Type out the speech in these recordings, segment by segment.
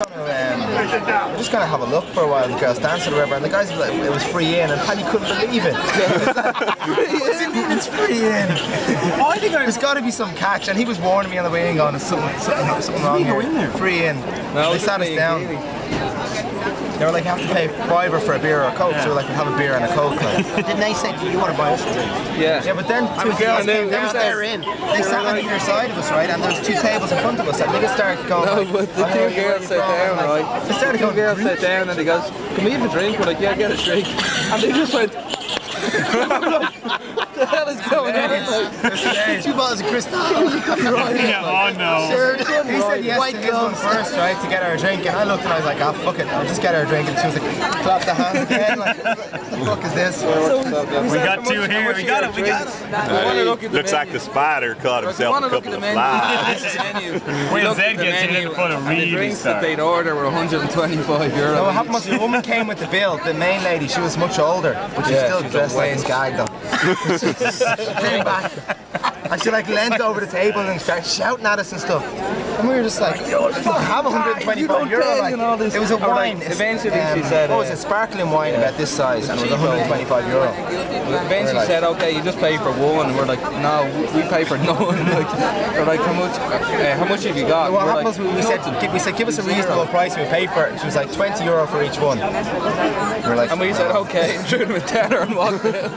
Um, we're just gonna have a look for a while. The girls dancing or whatever, and the guys were like, it was free in, and Paddy couldn't believe it. what does it mean it's free in? I think there's got to be some catch, and he was warning me on the way in, going, "There's something, something, something wrong here." Free in. No, they sat us free, down. Really. They were like, "You have to pay fiver for a beer or a coke." So we're like, "We'll have a beer and a coke." Like. Didn't they say, do you want to buy us a drink? Yeah. Yeah, but then two girls and then came they were in. They sat on either side of us, right? And there was two tables in front of us, and they just started going. No, like, but the "Oh, two girls you sat down, Like, right? They started Two going. girls sat down and he goes, Can we have a drink? We're like, Yeah, get a drink. And they just went, What the hell is going on? Two bottles of Cristal. Yeah, oh no. Sure. He said yes White to his one first, right, to get our drink, and I looked and I was like, oh, fuck it, I'll just get our drink, and she was like, clap the hands again, like, what the fuck is this? We got two here. We got it. We got it. We want to look at the Looks like the spider caught himself a to look at couple of menu. flies. This is the menu. Wait We till looked Zed gets in menu, before the and the drinks that they'd order were 125 euro. What happened was the woman came with the bill, the main lady, she was much older, but she Yeah, still she's dressed like a wench. skag though. came back, and she like leant over the table and started shouting at us and stuff. And we were just like, you don't have 125 don't euro. Like, you all this. it was a like, wine. It's, eventually she said, what was uh, it, sparkling wine about this size, and it was cheap, 125 euro. Eventually said, okay, you just pay for one. And we're like, no, we pay for none. Like, we're like, how much? Uh, how much have you got? What happened like, was we, we said, give, we said, give us a reasonable price, we paid for it. She was like, 20 euro for each one. We were like, and we said, okay, and threw them a tenner and walked out.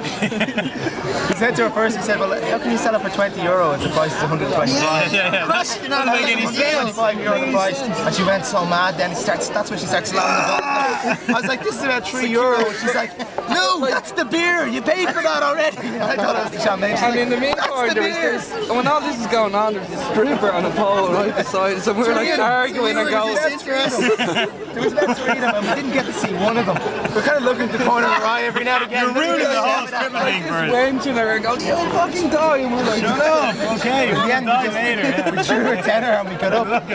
We said to her first, we said, well, how can you sell it for 20 euro if the price is 125? Yeah, yeah. Question on Doesn't make any sense. 125 euro the price. And she went so mad then, starts, that's when she starts slamming the bottle. I was like, this is about 3 euro. And she's like, no, that's the beer. You paid for that already. And I thought it was the champagne. She's And in the like, meantime, the there was this, when all this is going on, there's this stripper on a pole right beside us, and we were like arguing and going, There was about three of them, and we didn't get to see one of them. We're kind of looking at the corner of our eye every now and again. You're ruining the whole thing for us. wench in her and going, you'll fucking die. And we're like, Okay, we'll die later. yeah. We threw her a tenner and we got up.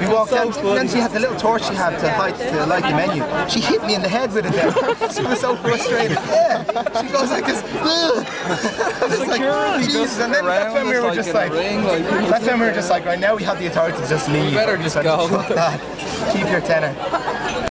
We walked out. Then she had the little torch she had to light, to light the menu. She hit me in the head with it then. She was so frustrated. Yeah. She goes like this. It's like, Jesus. And then that's when we were like just like, ring, like, that's when we were just like, right now we have the authority to just leave. You better just go. Keep your tenner.